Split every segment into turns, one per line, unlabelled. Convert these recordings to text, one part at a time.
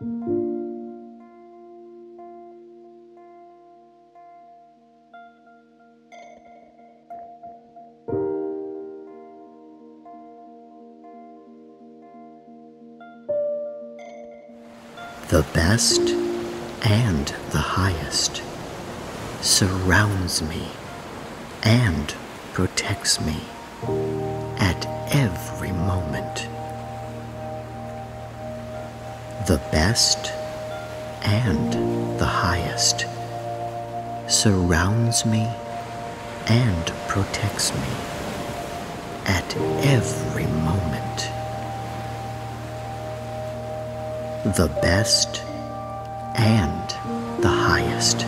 the best and the highest, surrounds me and protects me at every moment. The best and the highest surrounds me and protects me at every moment. The best and the highest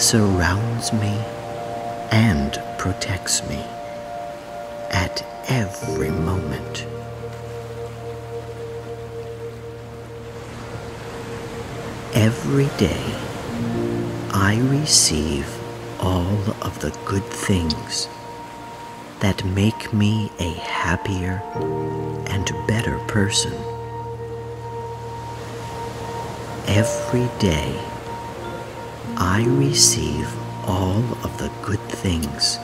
surrounds me and protects me at every moment. Every day I receive all of the good things that make me a happier and better person. Every day I receive all of the good things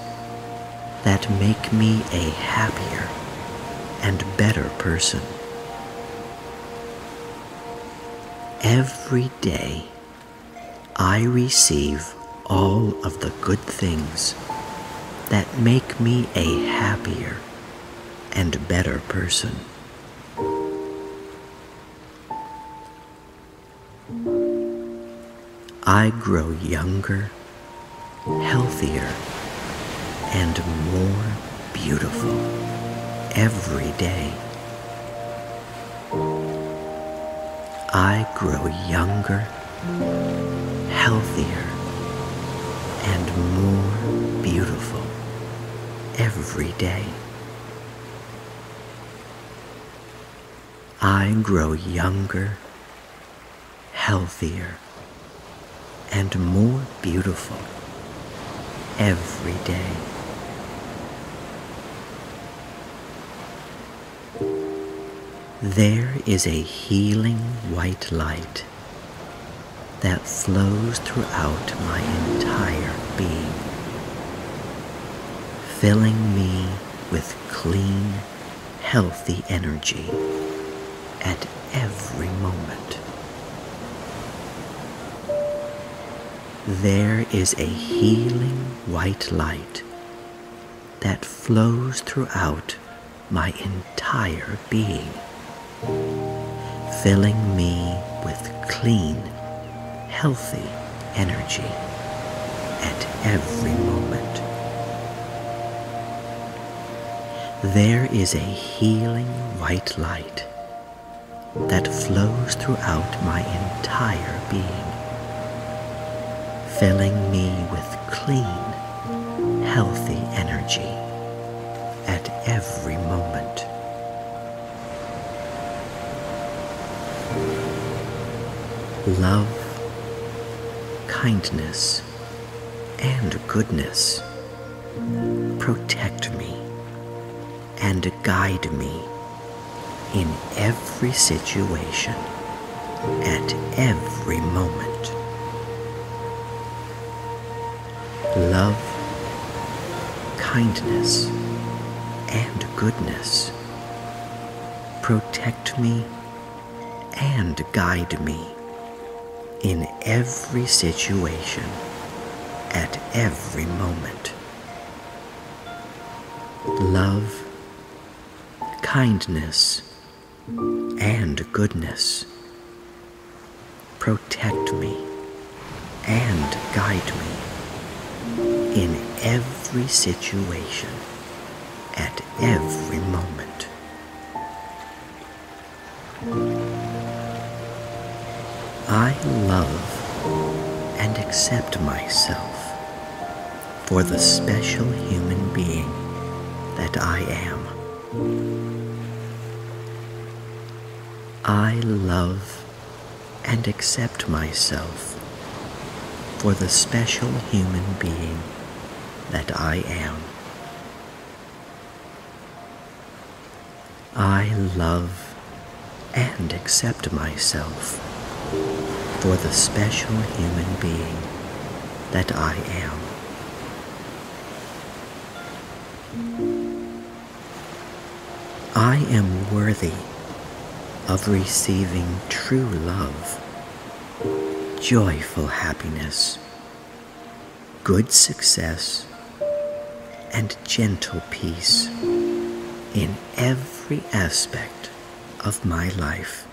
that make me a happier and better person. Every day I receive all of the good things that make me a happier and better person. I grow younger, healthier, and more beautiful every day. I grow younger, healthier, and more beautiful every day. I grow younger, healthier, and more beautiful every day. There is a healing white light that flows throughout my entire being, filling me with clean, healthy energy at every moment. There is a healing white light that flows throughout my entire being, filling me with clean, healthy energy at every moment. There is a healing white light that flows throughout my entire being, filling me with clean, healthy energy at every moment. Love, kindness, and goodness protect me and guide me in every situation at every moment. Love, kindness, and goodness protect me and guide me in every situation at every moment. Love, kindness, and goodness protect me and guide me in every situation at every moment. I love and accept myself for the special human being that I am. I love and accept myself for the special human being that I am. I love and accept myself for the special human being that I am. I am worthy of receiving true love, joyful happiness, good success, and gentle peace in every aspect of my life.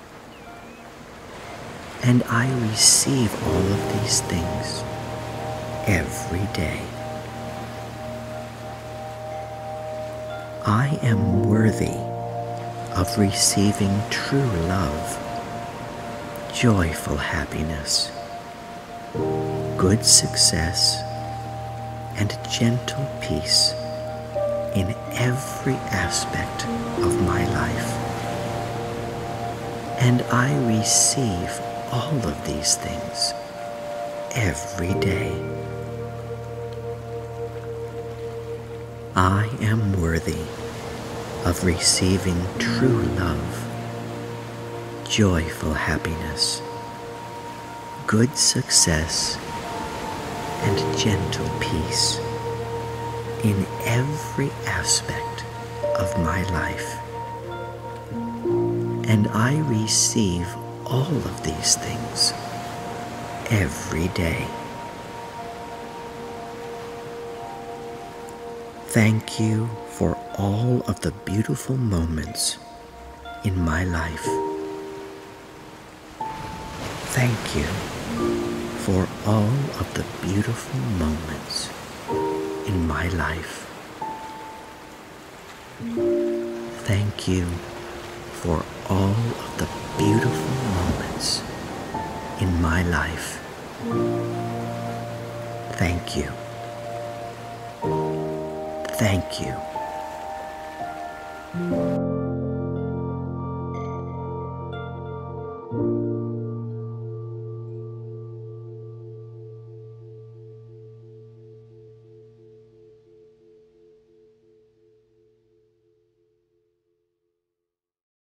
And I receive all of these things every day. I am worthy of receiving true love, joyful happiness, good success, and gentle peace in every aspect of my life. And I receive all of these things every day. I am worthy of receiving true love, joyful happiness, good success, and gentle peace in every aspect of my life. And I receive all of these things every day. Thank you for all of the beautiful moments in my life. Thank you for all of the beautiful moments in my life. Thank you for all of the beautiful in my life. Thank you. Thank you.